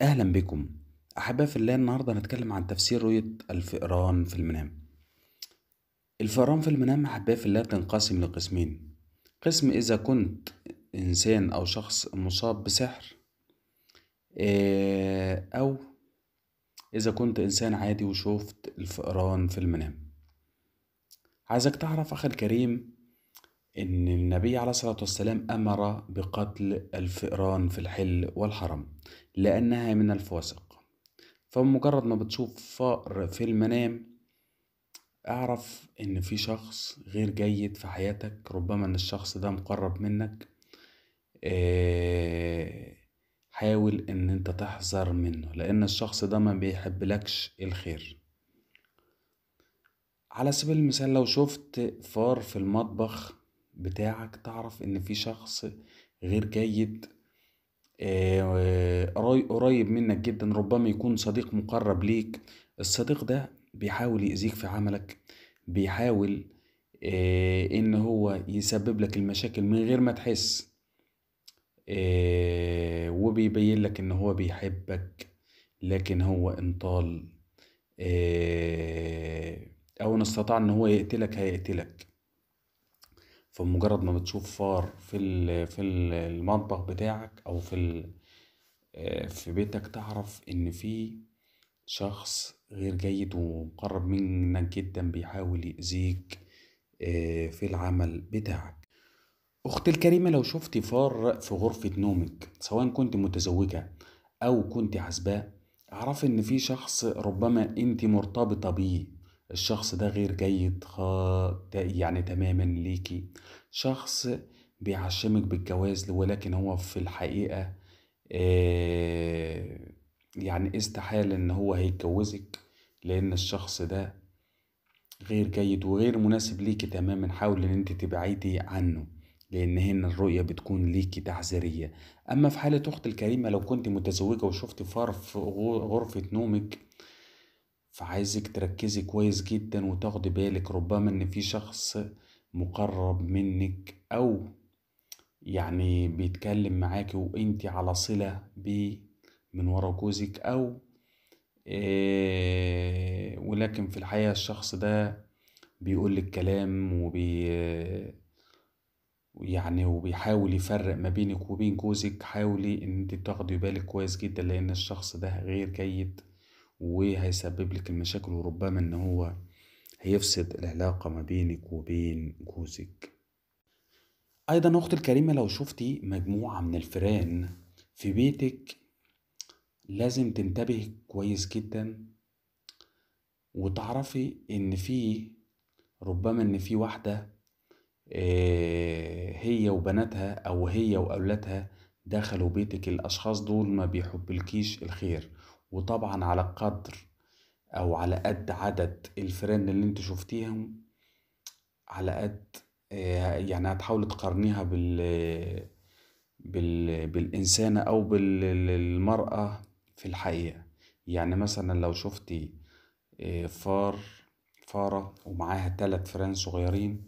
أهلا بكم. أحباء في الله النهاردة هنتكلم عن تفسير رؤية الفئران في المنام. الفئران في المنام أحباء في الله تنقسم لقسمين. قسم إذا كنت إنسان أو شخص مصاب بسحر آه، أو إذا كنت إنسان عادي وشوفت الفئران في المنام. عايزك تعرف أخي الكريم إن النبي عليه الصلاة والسلام أمر بقتل الفئران في الحل والحرم لأنها من الفواسق. فمجرد ما بتشوف فأر في المنام أعرف إن في شخص غير جيد في حياتك ربما إن الشخص ده مقرب منك آه، حاول إن أنت تحذر منه لأن الشخص ده ما بيحبلكش الخير. على سبيل المثال لو شفت فأر في المطبخ بتاعك تعرف إن في شخص غير جيد آه، قري- قريب منك جدا ربما يكون صديق مقرب ليك. الصديق ده بيحاول يأذيك في عملك بيحاول آه، إن هو يسبب لك المشاكل من غير ما تحس آه، وبيبين لك إن هو بيحبك لكن هو إنطال أو إن استطاع إن هو يقتلك هيقتلك. فمجرد ما بتشوف فار في في ال- المطبخ بتاعك أو في آه، في بيتك تعرف إن في شخص غير جيد ومقرب منك جدا بيحاول يأذيك آه، في العمل بتاعك. أختي الكريمة لو شفتي فار في غرفة نومك سواء كنت متزوجة أو كنت عزباء اعرفي إن في شخص ربما أنت مرتبطة بيه. الشخص ده غير جيد خا... يعني تماما ليكي شخص بيعشمك بالجواز ولكن هو في الحقيقة آه، يعني استحالة إن هو هيتجوزك لأن الشخص ده غير جيد وغير مناسب ليكي تماما. حاول إن انت تبعدي عنه لأن هنا الرؤية بتكون ليكي تحذيرية. أما في حالة أختي الكريمة لو كنت متزوجة وشفت فار في غرفة نومك فعايزك تركزي كويس جدا وتاخدي بالك ربما إن في شخص مقرب منك أو يعني بيتكلم معاكي وانت على صلة بيه من ورا جوزك أو إيه ولكن في الحقيقة الشخص ده بيقول لك كلام وبي يعني وبيحاول يفرق ما بينك وبين جوزك حاولي إن انت تاخدي بالك كويس جدا لأن الشخص ده غير جيد. وهيسبب لك المشاكل وربما إن هو هيفسد العلاقة ما بينك وبين جوزك. أيضا أختي الكريمة لو شفتي مجموعة من الفئران في بيتك لازم تنتبهي كويس جدا وتعرفي إن في ربما إن في واحدة آه، هي وبناتها أو هي وأولادها دخلوا بيتك الأشخاص دول ما بيحبلكيش الخير. وطبعا على قدر أو على قد عدد الفئران اللي أنت شفتيهم على قد آه، يعني هتحاولي تقارنيها بال بال بالإنسانة أو بالمرأة في الحقيقة. يعني مثلا لو شفتي آه، فار فارة ومعاها تلات فئران صغيرين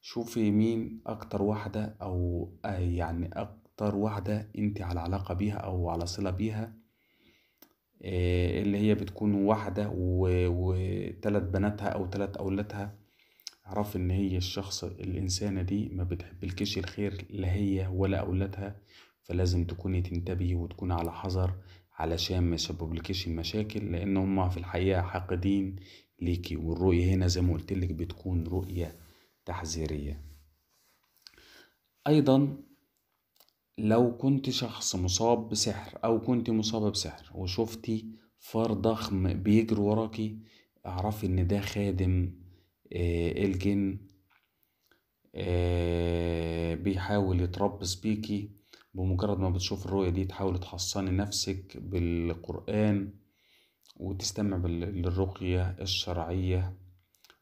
شوفي مين أكتر واحدة أو آه، يعني أكتر واحدة أنت على علاقة بيها أو على صلة بيها. اللي هي بتكون واحدة وتلات بناتها أو تلات أولادها. أعرف إن هي الشخص الإنسانة دي ما بتحبلكيش الخير لا هي ولا أولادها. فلازم تكوني تنتبهي وتكوني على حذر علشان ما يسببلكيش المشاكل لأن هما في الحقيقة حاقدين ليكي. والرؤية هنا زي ما قلتلك بتكون رؤية تحذيرية. أيضا لو كنت شخص مصاب بسحر أو كنت مصابة بسحر وشفتي فار ضخم بيجري وراكي اعرفي إن ده خادم آه، الجن آه، بيحاول يتربص بيكي بمجرد ما بتشوف الرؤية دي تحاول تحصني نفسك بالقرآن وتستمع للرقية الشرعية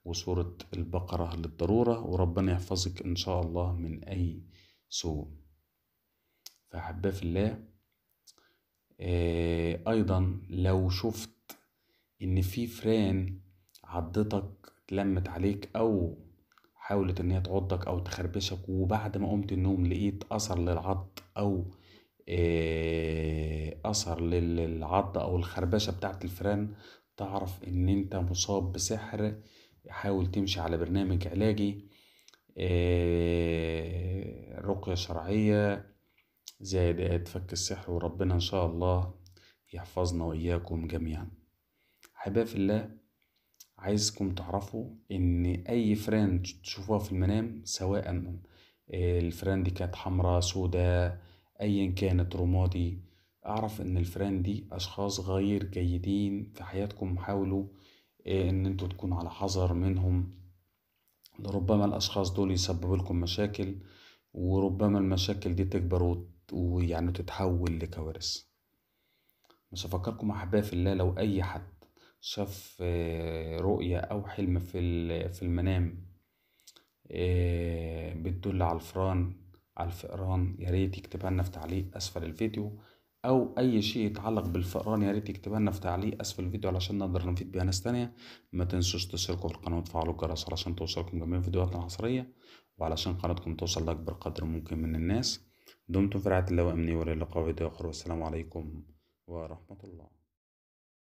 وسورة البقرة للضرورة وربنا يحفظك إن شاء الله من أي سوء. فأحباه في الله. آه، أيضا لو شفت إن في فران عضتك اتلمت عليك أو حاولت إن هي تعضك أو تخربشك وبعد ما قمت النوم لقيت أثر للعض أو آه، أثر للعض أو الخربشة بتاعة الفئران تعرف إن أنت مصاب بسحر حاول تمشي على برنامج علاجي. رقية شرعية زائد فك السحر وربنا إن شاء الله يحفظنا وإياكم جميعا. أحبائي في الله عايزكم تعرفوا إن أي فران تشوفوها في المنام سواء الفران دي كانت حمرا سودا أيا كانت رمادي أعرف إن الفران دي أشخاص غير جيدين في حياتكم حاولوا إن أنتوا تكونوا على حذر منهم. لربما الأشخاص دول يسببوا لكم مشاكل وربما المشاكل دي تكبر ويعني تتحول لكوارث. مش هفكركم أحبائي في الله لو أي حد شاف رؤية أو حلم في في المنام بتدل على الفران على الفئران يا ريت يكتبها لنا في تعليق أسفل الفيديو. أو أي شيء يتعلق بالفئران يا ريت يكتبها لنا في تعليق أسفل الفيديو علشان نقدر نفيد بيها ناس تانية. ما تنسوش تشتركوا في القناة وتفعلوا الجرس علشان توصلكم جميع فيديوهاتنا الحصرية وعلشان قناتكم توصل لأكبر قدر ممكن من الناس. دمتم في رعاية الله وأمني ولله فيديو آخر. والسلام عليكم ورحمة الله.